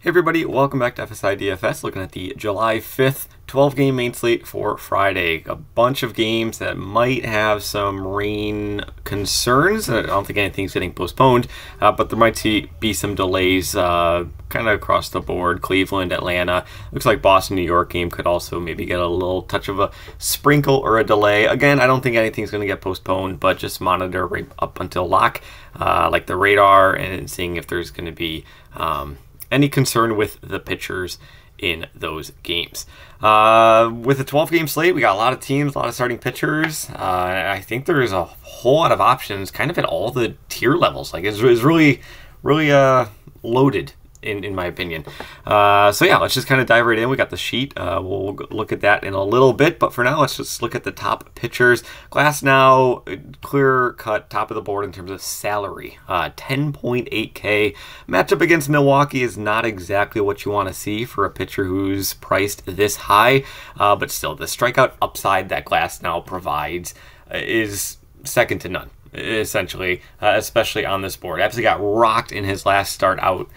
Hey everybody, welcome back to FSI DFS. Looking at the July 5th 12 game main slate for Friday. A bunch of games that might have some rain concerns. I don't think anything's getting postponed, uh, but there might be some delays uh, kind of across the board. Cleveland, Atlanta. Looks like Boston, New York game could also maybe get a little touch of a sprinkle or a delay. Again, I don't think anything's going to get postponed, but just monitor right up until lock, uh, like the radar, and seeing if there's going to be. Um, any concern with the pitchers in those games. Uh, with a 12 game slate, we got a lot of teams, a lot of starting pitchers. Uh, I think there's a whole lot of options kind of at all the tier levels. Like, it's, it's really, really uh, loaded in, in my opinion. Uh, so yeah, let's just kind of dive right in. We got the sheet. Uh, we'll look at that in a little bit, but for now, let's just look at the top pitchers. Glasnow, clear cut top of the board in terms of salary. Uh, 10.8K. Matchup against Milwaukee is not exactly what you want to see for a pitcher who's priced this high, uh, but still, the strikeout upside that Glasnow provides uh, is second to none essentially, uh, especially on this board. Absolutely got rocked in his last start out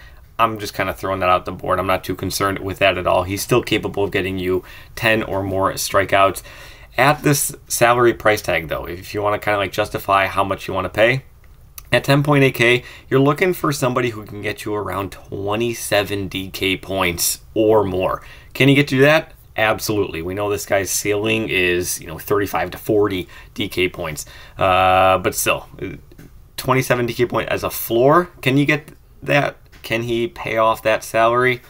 I'm just kind of throwing that out the board. I'm not too concerned with that at all. He's still capable of getting you 10 or more strikeouts. At this salary price tag, though, if you want to kind of like justify how much you want to pay, at 10.8K, you're looking for somebody who can get you around 27 DK points or more. Can he get you that? Absolutely. We know this guy's ceiling is, you know, 35 to 40 DK points. Uh, but still, 27 DK point as a floor. Can you get that? Can he pay off that salary?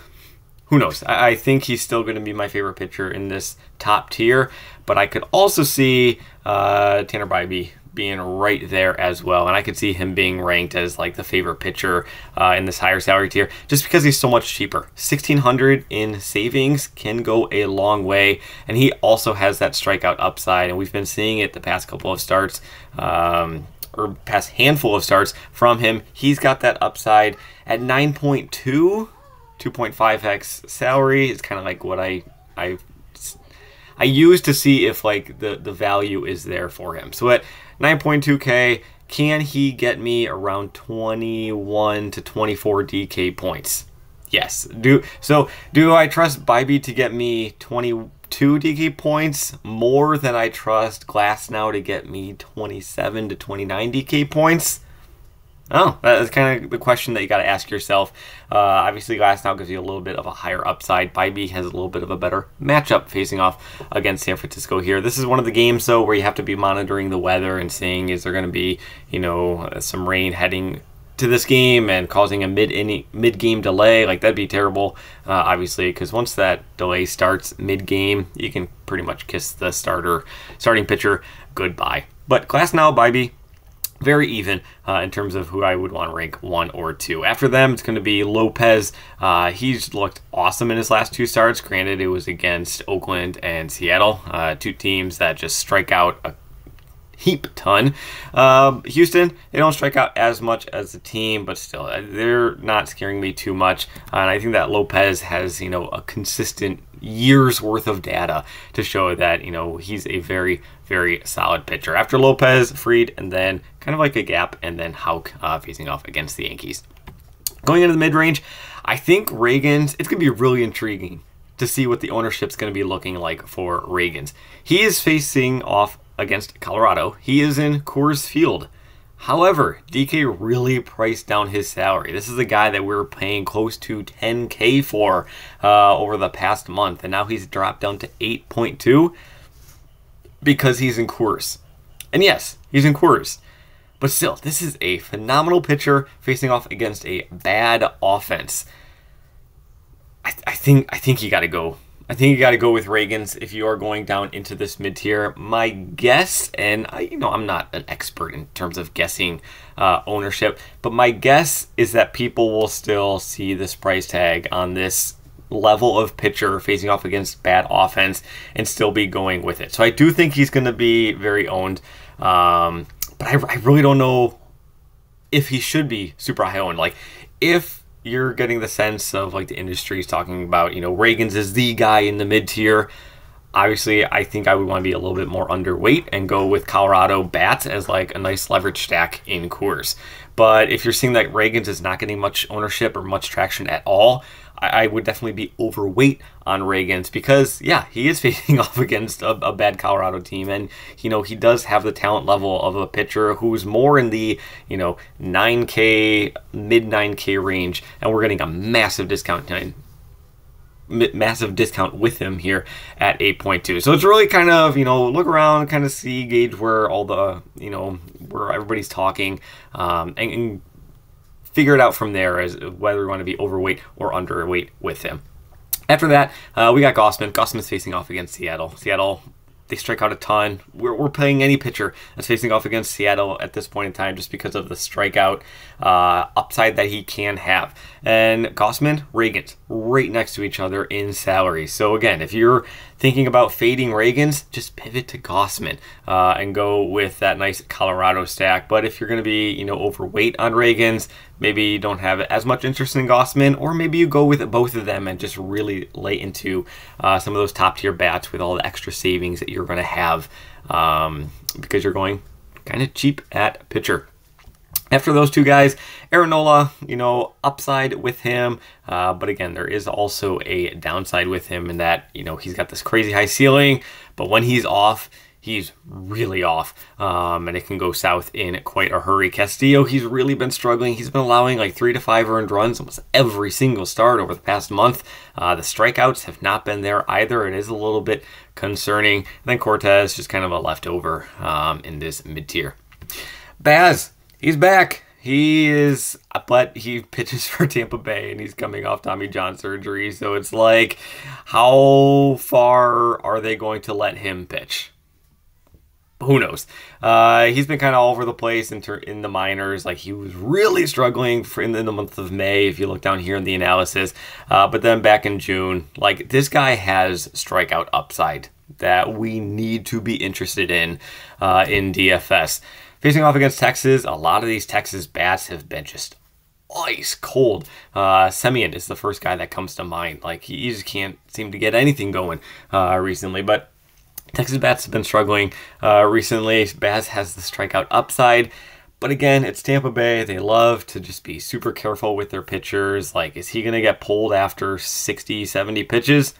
Who knows? I, I think he's still going to be my favorite pitcher in this top tier, but I could also see uh, Tanner Bibee being right there as well. And I could see him being ranked as like the favorite pitcher uh, in this higher salary tier just because he's so much cheaper. 1600 in savings can go a long way. And he also has that strikeout upside. And we've been seeing it the past couple of starts. Um, or past handful of starts from him. He's got that upside at 9.2, 2.5x salary is kind of like what I I I use to see if like the the value is there for him. So at 9.2k, can he get me around 21 to 24 DK points? Yes. Do so. Do I trust Bibee to get me 20? Two DK points more than I trust Glasnow to get me 27 to 29 DK points? Oh, that's kind of the question that you got to ask yourself. Uh, obviously, Glasnow gives you a little bit of a higher upside. Bibee has a little bit of a better matchup facing off against San Francisco here. This is one of the games, though, where you have to be monitoring the weather and seeing is there going to be, you know, some rain heading to this game and causing a mid mid game delay, like that'd be terrible, uh, obviously, because once that delay starts mid game, you can pretty much kiss the starter starting pitcher goodbye. But Glasnow, Bibee, very even uh, in terms of who I would want to rank one or two. After them, it's going to be Lopez. Uh, he's looked awesome in his last two starts. Granted, it was against Oakland and Seattle, uh, two teams that just strike out a heap ton. Um, Houston, they don't strike out as much as the team, but still, uh, they're not scaring me too much. Uh, and I think that Lopez has, you know, a consistent years worth of data to show that, you know, he's a very, very solid pitcher. After Lopez, Fried, and then kind of like a gap, and then Houck uh, facing off against the Yankees. Going into the mid range, I think Ragans, it's going to be really intriguing to see what the ownership's going to be looking like for Ragans. He is facing off against Colorado. He is in Coors Field. However, DK really priced down his salary. This is a guy that we are paying close to 10K for uh, over the past month, and now he's dropped down to 8.2 because he's in Coors. And yes, he's in Coors. But still, this is a phenomenal pitcher facing off against a bad offense. I, th- I think I think you got to go I think you got to go with Ragans if you are going down into this mid tier. My guess, and I, you know, I'm not an expert in terms of guessing uh, ownership, but my guess is that people will still see this price tag on this level of pitcher facing off against bad offense and still be going with it. So I do think he's going to be very owned, um, but I, I really don't know if he should be super high owned. Like if you're getting the sense of like the industry is talking about, you know, Ragans is the guy in the mid tier. Obviously, I think I would want to be a little bit more underweight and go with Colorado bats as like a nice leverage stack in Coors. But if you're seeing that Ragans is not getting much ownership or much traction at all, I, would definitely be overweight on Ragans because, yeah, he is facing off against a, a, bad Colorado team. And, you know, he does have the talent level of a pitcher who's more in the, you know, 9K, mid 9K range. And we're getting a massive discount massive discount with him here at 8.2. So it's really kind of, you know, look around, kind of see, gauge where all the, you know, where everybody's talking, um, and, and figure it out from there as whether we want to be overweight or underweight with him. After that, uh, we got Gausman. Gausman's facing off against Seattle. Seattle they strike out a ton. We're, we're playing any pitcher that's facing off against Seattle at this point in time just because of the strikeout uh, upside that he can have. And Gausman, Ragans, right next to each other in salary. So again, if you're thinking about fading Ragans, just pivot to Gausman uh, and go with that nice Colorado stack. But if you're going to be, you know, overweight on Ragans, maybe you don't have as much interest in Gausman, or maybe you go with both of them and just really lay into uh, some of those top tier bats with all the extra savings that you're going to have um, because you're going kind of cheap at pitcher. After those two guys, Aaron Nola, you know, upside with him, uh, but again, there is also a downside with him in that, you know, he's got this crazy high ceiling, but when he's off, he's really off, um, and it can go south in quite a hurry. Castillo, he's really been struggling. He's been allowing like three to five earned runs almost every single start over the past month. Uh, the strikeouts have not been there either. And it is a little bit concerning. And then Cortes, just kind of a leftover um, in this mid tier. Baz, he's back. He is, but he pitches for Tampa Bay and he's coming off Tommy John surgery. So it's like, how far are they going to let him pitch? Who knows? Uh, he's been kind of all over the place in, ter- in the minors. Like he was really struggling for in the, in the month of May, if you look down here in the analysis. Uh, but then back in June, like this guy has strikeout upside that we need to be interested in uh, in DFS. Facing off against Texas, a lot of these Texas bats have been just ice cold. Uh, Semien is the first guy that comes to mind. Like he just can't seem to get anything going uh, recently. But Texas bats have been struggling uh, recently. Baz has the strikeout upside. But again, it's Tampa Bay. They love to just be super careful with their pitchers. Like, is he going to get pulled after 60, 70 pitches?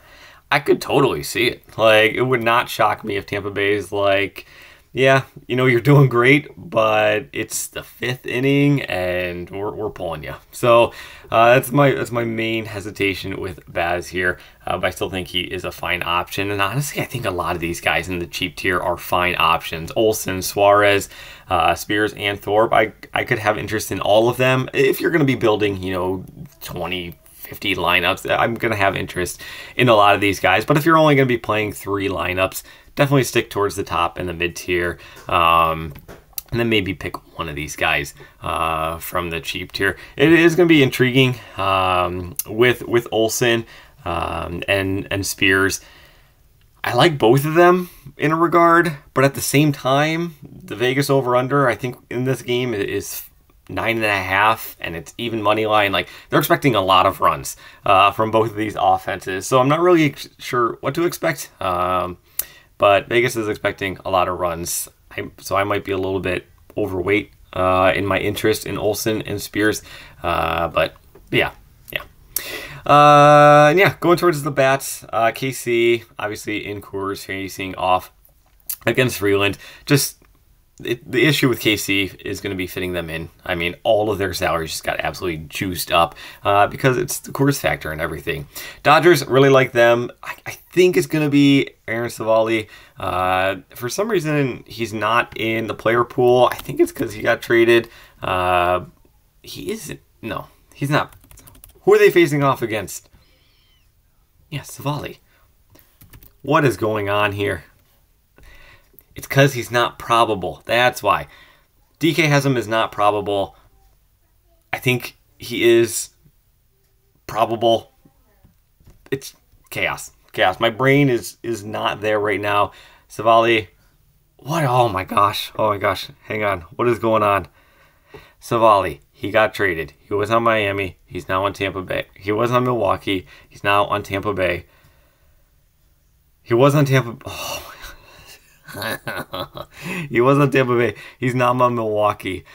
I could totally see it. Like, it would not shock me if Tampa Bay is like, yeah, you know, you're doing great, but it's the fifth inning and we're, we're pulling you. So uh, that's my that's my main hesitation with Baz here. Uh, but I still think he is a fine option. And honestly, I think a lot of these guys in the cheap tier are fine options. Olson, Suarez, uh, Spiers, and Thorpe. I, I could have interest in all of them. If you're going to be building, you know, 20, 50 lineups, I'm going to have interest in a lot of these guys. But if you're only going to be playing three lineups, definitely stick towards the top and the mid tier. Um, and then maybe pick one of these guys uh, from the cheap tier. It is going to be intriguing um, with with Olson um, and and Spiers. I like both of them in a regard, but at the same time, the Vegas over under I think in this game is nine and a half, and it's even money line. Like they're expecting a lot of runs uh, from both of these offenses, so I'm not really sure what to expect. Um, but Vegas is expecting a lot of runs, I, so I might be a little bit overweight uh, in my interest in Olson and Spiers. Uh, but yeah, yeah. Uh, yeah, going towards the bats. Uh, KC, obviously in Coors, facing off against Freeland. Just the issue with KC is going to be fitting them in. I mean, all of their salaries just got absolutely juiced up uh, because it's the Coors factor and everything. Dodgers really like them. I, I think it's going to be Aaron Civale. Uh, for some reason, he's not in the player pool. I think it's because he got traded. Uh, he isn't. No, he's not. Who are they facing off against? Yeah, Civale. What is going on here? It's because he's not probable. That's why. DK Hesam is not probable. I think he is probable. It's chaos. Chaos. My brain is is not there right now. Civale, What? Oh my gosh. Oh my gosh. Hang on. What is going on? Civale, He got traded. He was on Miami. He's now on Tampa Bay. He was on Milwaukee. He's now on Tampa Bay. He was on Tampa. Oh. he was on Tampa Bay. He's not on Milwaukee.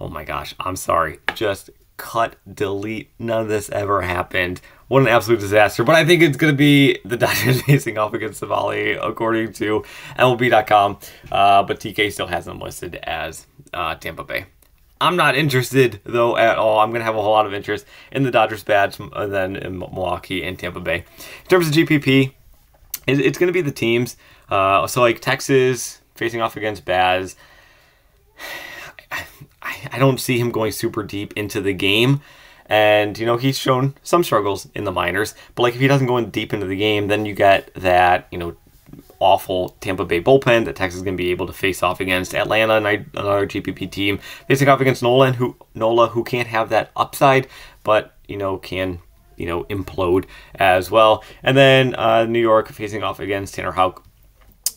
Oh my gosh. I'm sorry. Just cut, delete. None of this ever happened. What an absolute disaster. But I think it's going to be the Dodgers facing off against Civale, according to MLB.com. Uh, but TK still has them listed as uh, Tampa Bay. I'm not interested, though, at all. I'm going to have a whole lot of interest in the Dodgers badge uh, than in Milwaukee and Tampa Bay. In terms of GPP, it's going to be the teams. Uh, so, like Texas facing off against Baz. I don't see him going super deep into the game. And, you know, he's shown some struggles in the minors. But, like, if he doesn't go in deep into the game, then you get that, you know, awful Tampa Bay bullpen that Texas is going to be able to face off against Atlanta, another GPP team, facing off against Nolan, who Nola, who can't have that upside, but, you know, can you know implode as well. And then uh, New York facing off against Tanner Houck.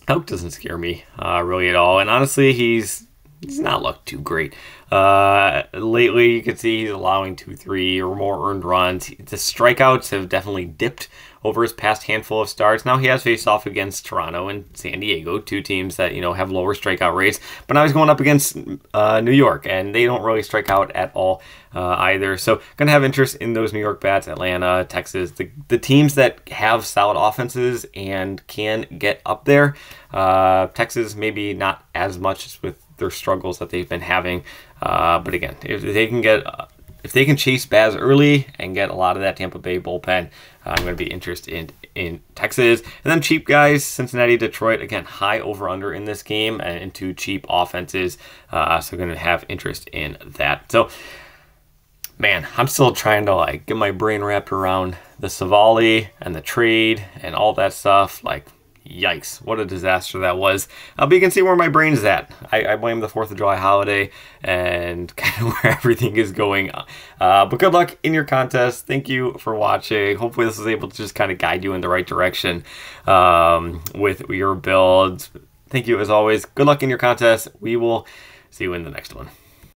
Houck doesn't scare me uh, really at all, and honestly, he's he's not looked too great. Uh, lately, you can see he's allowing two, three, or more earned runs. The strikeouts have definitely dipped over his past handful of starts. Now he has faced off against Toronto and San Diego, two teams that you know have lower strikeout rates. But now he's going up against uh, New York, and they don't really strike out at all uh, either. So gonna have interest in those New York bats, Atlanta, Texas, the the teams that have solid offenses and can get up there. Uh, Texas maybe not as much with their struggles that they've been having. Uh, but again, if they can get if they can chase Baz early and get a lot of that Tampa Bay bullpen, uh, I'm going to be interested in in Texas. And then cheap guys, Cincinnati, Detroit. Again, high over under in this game and into cheap offenses. Uh, so going to have interest in that. So, man, I'm still trying to like get my brain wrapped around the Civale and the trade and all that stuff. Like Yikes, what a disaster that was. Uh, but you can see where my brain's at. I, I blame the 4th of July holiday and kind of where everything is going. Uh, but good luck in your contest. Thank you for watching. Hopefully, this was able to just kind of guide you in the right direction um, with your builds. Thank you as always. Good luck in your contest. We will see you in the next one.